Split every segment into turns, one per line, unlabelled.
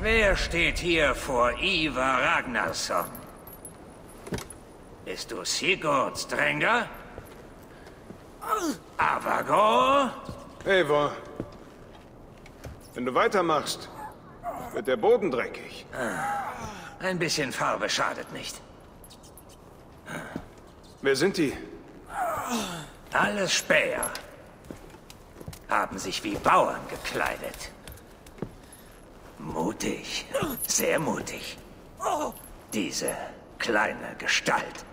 Wer steht hier vor Ivar Ragnarsson? Bist du Sigurd Strenger? Avagor?
Eivor, wenn du weitermachst, wird der Boden dreckig.
Ein bisschen Farbe schadet nicht.
Wer sind die?
Alles Späher. Haben sich wie Bauern gekleidet. Mutig. Sehr mutig. Diese kleine Gestalt.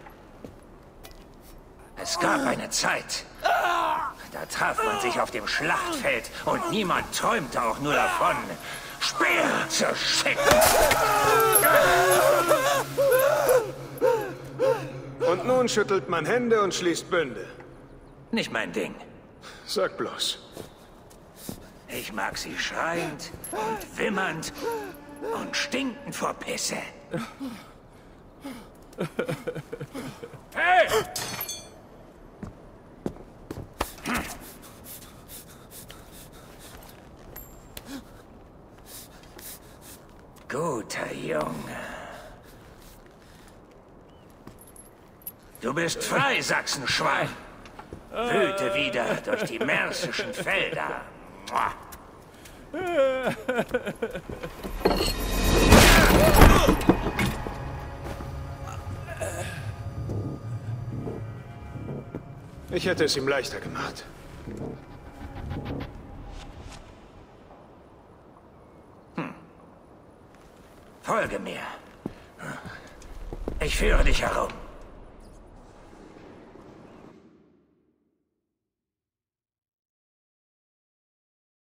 Es gab eine Zeit, da traf man sich auf dem Schlachtfeld und niemand träumte auch nur davon, Speer zu schicken.
Und nun schüttelt man Hände und schließt Bünde.
Nicht mein Ding.
Sag bloß.
Ich mag sie schreiend und wimmernd und stinkend vor Pisse. Hey! Guter Junge. Du bist frei, Sachsenschwein. Wüte wieder durch die märsischen Felder. Mua.
Ich hätte es ihm leichter gemacht.
Folge mir. Ich führe dich herum.